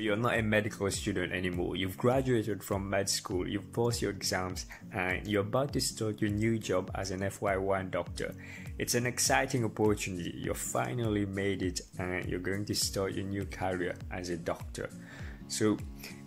You're not a medical student anymore. You've graduated from med school, you've passed your exams, and you're about to start your new job as an FY1 doctor. It's an exciting opportunity. You've finally made it, and you're going to start your new career as a doctor. So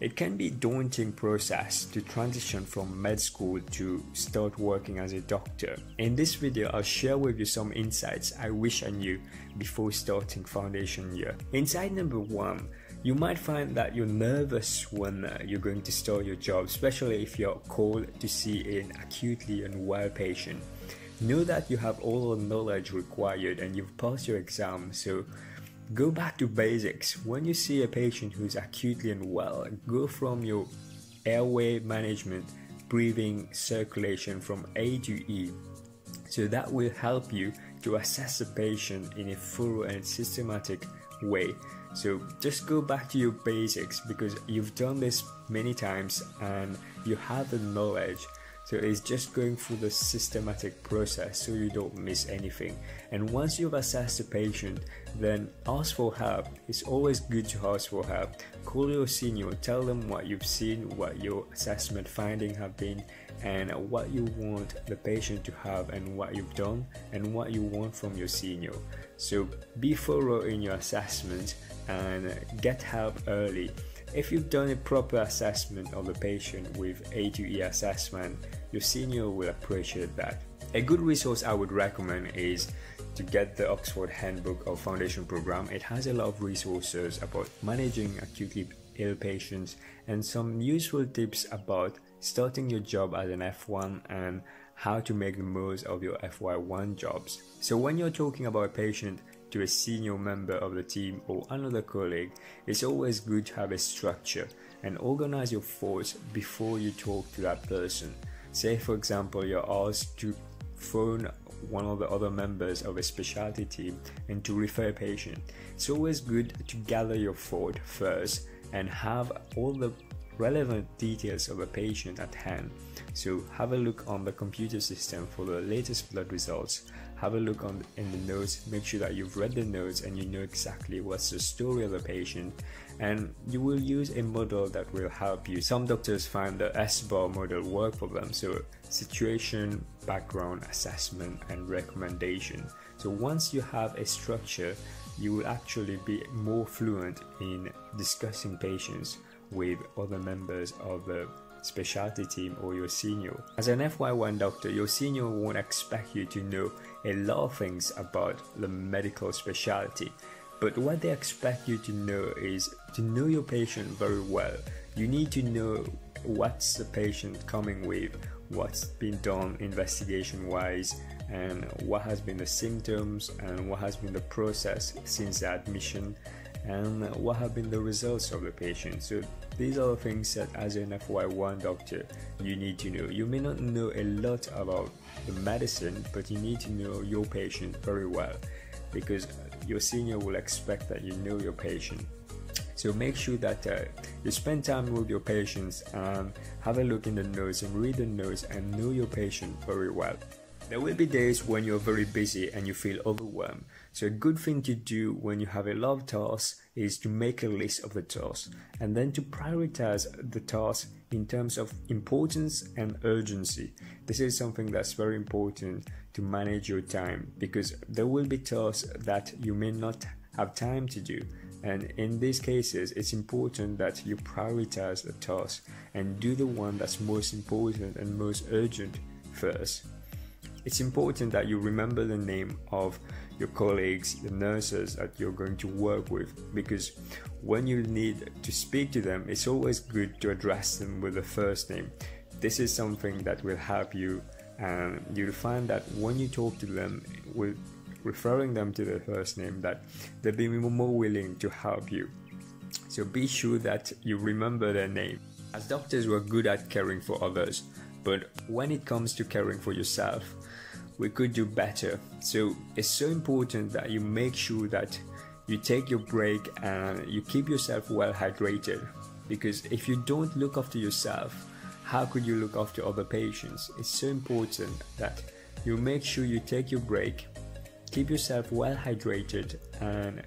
it can be a daunting process to transition from med school to start working as a doctor. In this video, I'll share with you some insights I wish I knew before starting foundation year. Insight number one, you might find that you're nervous when uh, you're going to start your job, especially if you're called to see an acutely unwell patient. Know that you have all the knowledge required and you've passed your exam, so Go back to basics. When you see a patient who's acutely unwell, go from your airway management, breathing, circulation from A to E. So that will help you to assess the patient in a thorough and systematic way. So just go back to your basics because you've done this many times and you have the knowledge so it's just going through the systematic process so you don't miss anything. And once you've assessed the patient, then ask for help. It's always good to ask for help. Call your senior, tell them what you've seen, what your assessment finding have been, and what you want the patient to have, and what you've done, and what you want from your senior. So be thorough in your assessment and get help early. If you've done a proper assessment of the patient with A to E assessment, your senior will appreciate that. A good resource I would recommend is to get the Oxford Handbook of Foundation Program. It has a lot of resources about managing acutely ill patients and some useful tips about starting your job as an F1 and how to make the most of your FY1 jobs. So when you're talking about a patient, to a senior member of the team or another colleague, it's always good to have a structure and organize your thoughts before you talk to that person. Say, for example, you're asked to phone one of the other members of a specialty team and to refer a patient. It's always good to gather your thought first and have all the relevant details of a patient at hand. So have a look on the computer system for the latest blood results have a look on in the notes. Make sure that you've read the notes and you know exactly what's the story of the patient. And you will use a model that will help you. Some doctors find the SBAR model work for them. So situation background assessment and recommendation. So once you have a structure you will actually be more fluent in discussing patients with other members of the specialty team or your senior. As an FY1 doctor, your senior won't expect you to know a lot of things about the medical specialty, but what they expect you to know is to know your patient very well. You need to know what's the patient coming with, what's been done investigation wise, and what has been the symptoms and what has been the process since the admission and what have been the results of the patient. So these are the things that as an FY1 doctor you need to know. You may not know a lot about the medicine, but you need to know your patient very well because your senior will expect that you know your patient. So make sure that uh, you spend time with your patients and have a look in the notes and read the notes and know your patient very well. There will be days when you're very busy and you feel overwhelmed. So a good thing to do when you have a lot of tasks is to make a list of the tasks and then to prioritize the tasks in terms of importance and urgency. This is something that's very important to manage your time because there will be tasks that you may not have time to do. And in these cases, it's important that you prioritize the task and do the one that's most important and most urgent first. It's important that you remember the name of your colleagues, the nurses that you're going to work with, because when you need to speak to them, it's always good to address them with the first name. This is something that will help you, and you'll find that when you talk to them with referring them to their first name, that they'll be more willing to help you. So be sure that you remember their name. As doctors, we're good at caring for others, but when it comes to caring for yourself, we could do better. So it's so important that you make sure that you take your break and you keep yourself well hydrated. Because if you don't look after yourself, how could you look after other patients? It's so important that you make sure you take your break, keep yourself well hydrated, and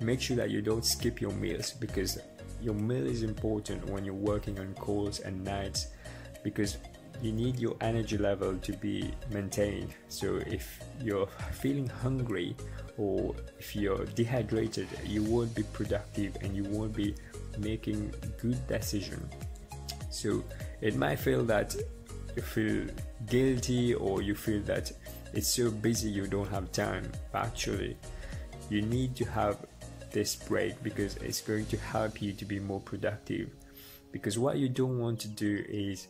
make sure that you don't skip your meals because your meal is important when you're working on calls and nights because you need your energy level to be maintained. So if you're feeling hungry or if you're dehydrated, you won't be productive and you won't be making good decision. So it might feel that you feel guilty or you feel that it's so busy you don't have time. But actually, you need to have this break because it's going to help you to be more productive. Because what you don't want to do is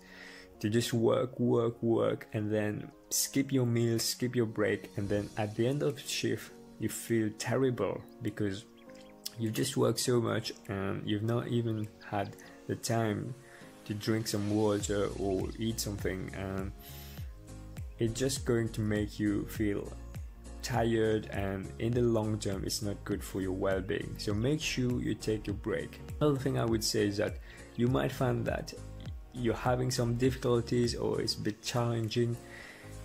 to just work, work, work, and then skip your meals, skip your break, and then at the end of shift, you feel terrible because you've just worked so much and you've not even had the time to drink some water or eat something, and it's just going to make you feel tired and in the long term it's not good for your well-being. So make sure you take your break. Another thing i would say is that you might find that you're having some difficulties or it's a bit challenging,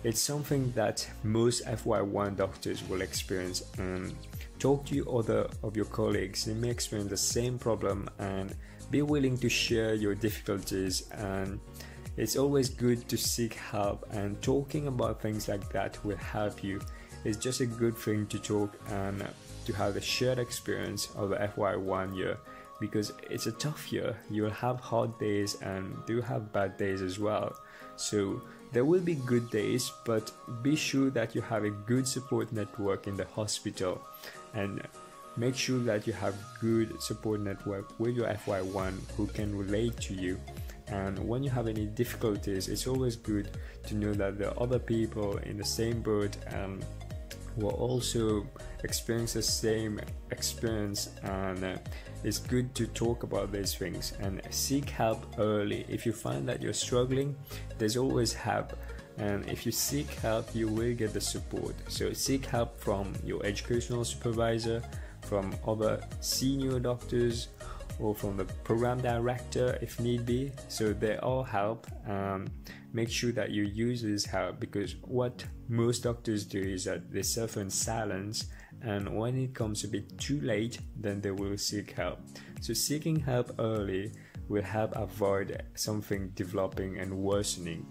it's something that most FY1 doctors will experience. And talk to other of your colleagues, they may experience the same problem and be willing to share your difficulties. And it's always good to seek help, and talking about things like that will help you. It's just a good thing to talk and to have a shared experience of the FY1 year because it's a tough year. You'll have hard days and do have bad days as well. So there will be good days, but be sure that you have a good support network in the hospital and make sure that you have good support network with your FY1 who can relate to you. And when you have any difficulties, it's always good to know that there are other people in the same boat and will also experience the same experience and uh, it's good to talk about these things and seek help early. If you find that you're struggling there's always help. And if you seek help you will get the support. So seek help from your educational supervisor from other senior doctors or from the program director if need be. So they all help um, make sure that you use this help because what most doctors do is that they suffer in silence and when it comes a bit too late then they will seek help. So seeking help early will help avoid something developing and worsening.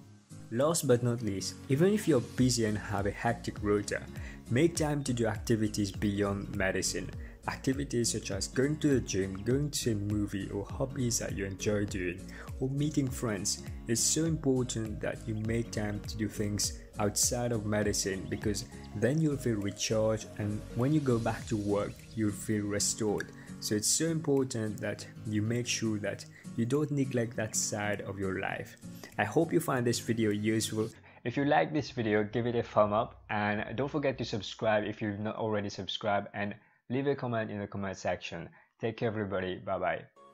Last but not least even if you're busy and have a hectic rota make time to do activities beyond medicine. Activities such as going to the gym, going to a movie, or hobbies that you enjoy doing, or meeting friends, it's so important that you make time to do things outside of medicine because then you'll feel recharged and when you go back to work, you'll feel restored. So it's so important that you make sure that you don't neglect that side of your life. I hope you find this video useful. If you like this video, give it a thumb up and don't forget to subscribe if you've not already subscribed and leave a comment in the comment section. Take care everybody. Bye bye.